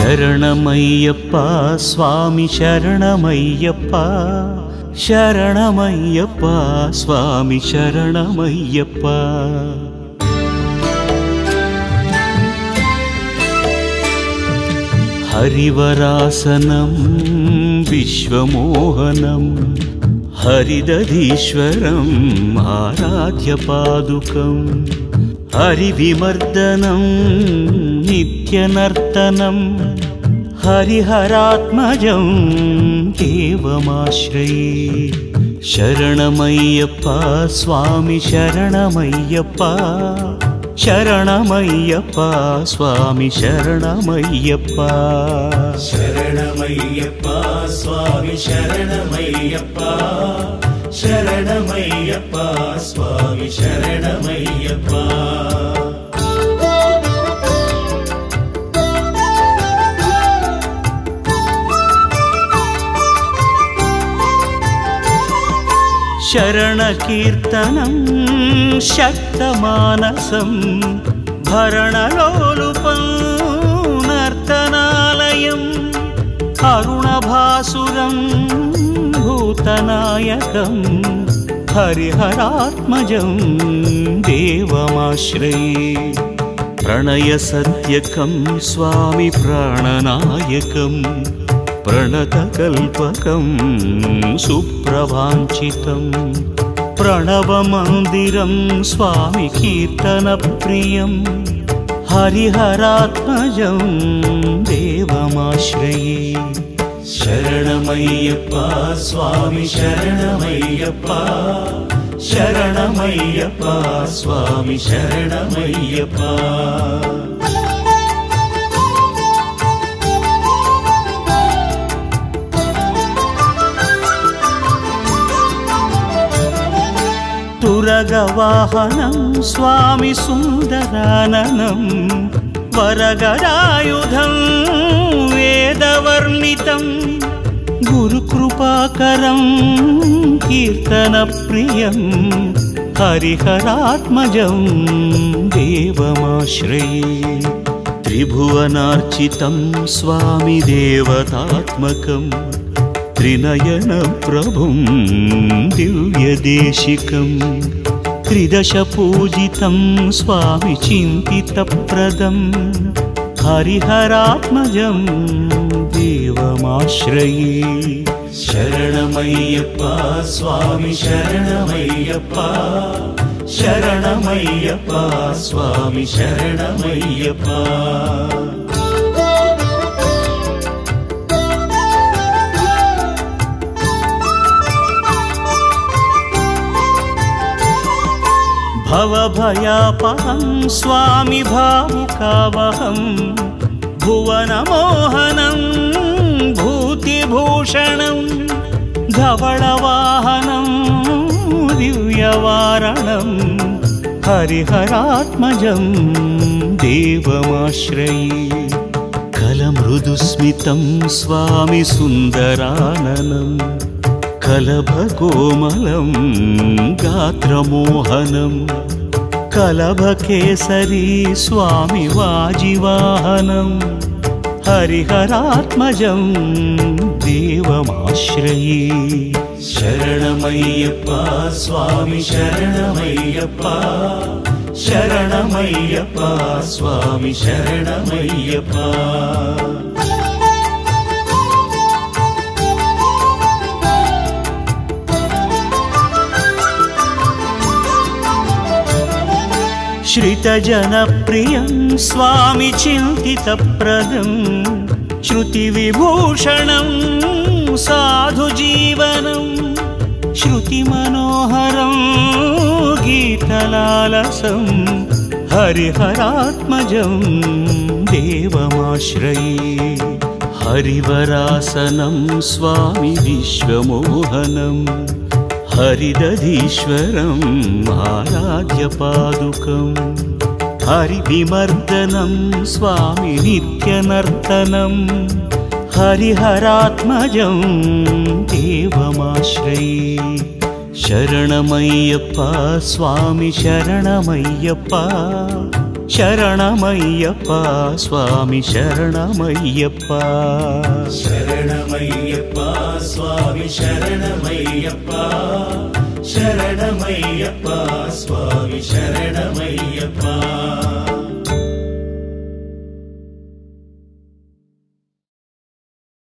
शरणमय्यप्पा स्वामि शरणमय्यप्पा शरणमय्यप्पा स्वामि शरणमय्यप्पा हरिवरासनं विश्वमोहनं हरिदधीश्वरम् आराध्यपादुकं हरिविमर्दनं नित्यनर्तनं हरिहरात्मजं देवमाश्रये शरणमय्यप्पा स्वामि शरणमय्यप्पा शरणमय्यप्पा स्वामि शरणमय्यप्पा शरणमय्यप्पा स्वामि शरणमय्यप्पा शरणमय्यप्पा स्वामि शरणमय्यप्पा शरणकीर्तनं शक्तमानसं भरणलोलुपं नर्तनालयम् अरुणभासुरं भूतनायकं हरिहरात्मजं देवमाश्रये प्रणयसत्यकं स्वामि प्राणनायकम् प्रणतकल्पकं सुप्रभाञ्चितं प्रणवमन्दिरं स्वामि कीर्तनप्रियं हरिहरात्मजं देवमाश्रये। शरणमय्यप्पा स्वामि शरणमय्यप्पा शरणमय्यप्पा स्वामि शरणमय्यप्पा स्वामि सुन्दराननं वरगदायुधं वेदवर्णितं गुरुकृपाकरं कीर्तनप्रियं हरिहरात्मजं देवमाश्रये त्रिभुवनार्चितं स्वामि देवतात्मकम् त्रिनयनप्रभुं दिव्यदेशिकं त्रिदशपूजितं स्वामि चिन्तितप्रदं हरिहरात्मजं देवमाश्रये। शरणमय्यप्पा स्वामि शरणमय्यप्पा शरणमय्यप्पा स्वामि शरणमय्यप्पा भवभयापहं स्वामि भावुकावहं भुवनमोहनं भूतिभूषणं धवळवाहनं दिव्यवारणं हरिहरात्मजं देवमाश्रये कलमृदुस्मितं स्वामि सुन्दराननम् कलभकोमलं गात्रमोहनं कलभकेसरी स्वामि वाजिवाहनं हरिहरात्मजं देवमाश्रये। शरणमय्यप्पा स्वामि शरणमय्यप्पा शरणमय्यप्पा स्वामि शरणमय्यप्पा श्रितजनप्रियं स्वामि चिन्तितप्रदं श्रुतिविभूषणं साधुजीवनं श्रुतिमनोहरं गीतलालसं हरिहरात्मजं देवमाश्रये हरिवरासनं स्वामि विश्वमोहनम् हरिदधीश्वरम् आराध्यपादुकम् हरिविमर्दनं स्वामि नित्यनर्तनं हरिहरात्मजं देवमाश्रये। शरणमय्यप्पा स्वामि शरणमय्यप्पा சரணமையப்பா சுவாமி சரணமையப்பா. சரணமையப்பா சுவாமி சரணமையப்பா. சரணமையப்பா சுவாமி சரணமையப்பா.